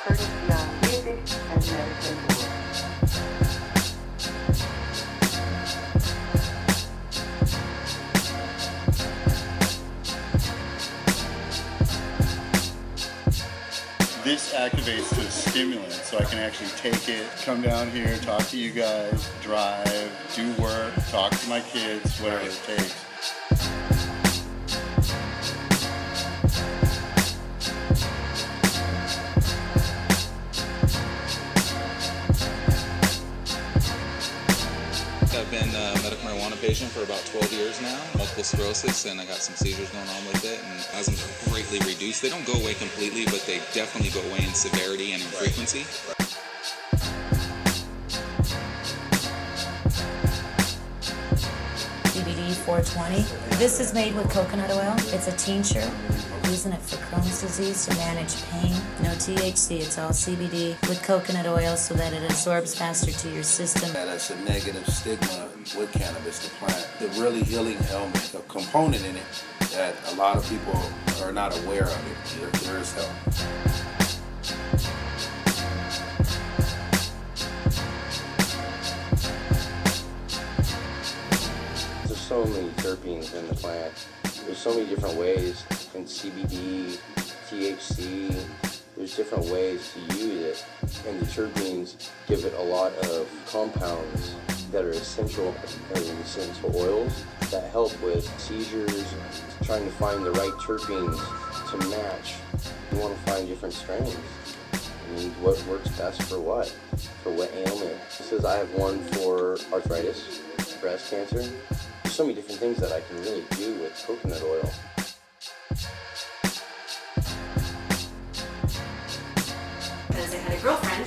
This activates the stimulant, so I can actually take it, come down here, talk to you guys, drive, do work, talk to my kids, whatever it takes. Been a medical marijuana patient for about 12 years now, multiple sclerosis, and I got some seizures going on with it, and it hasn't greatly reduced. They don't go away completely, but they definitely go away in severity and in frequency. 420. This is made with coconut oil. It's a tincture. Using it for Crohn's disease to manage pain. No THC, it's all CBD with coconut oil so that it absorbs faster to your system. That's a negative stigma with cannabis, the plant. The really healing element, a component in it that a lot of people are not aware of it. There is help. So many terpenes in the plant. There's so many different ways in CBD, THC. There's different ways to use it, and the terpenes give it a lot of compounds that are essential essential oils that help with seizures, trying to find the right terpenes to match. You want to find different strains. I what works best for what? For what ailment? It says I have one for arthritis, breast cancer. There's so many different things that I can really do with coconut oil. because I had a girlfriend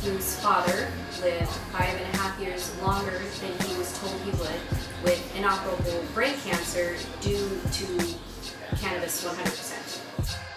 whose father lived five and a half years longer than he was told he would with inoperable brain cancer due to cannabis 100%.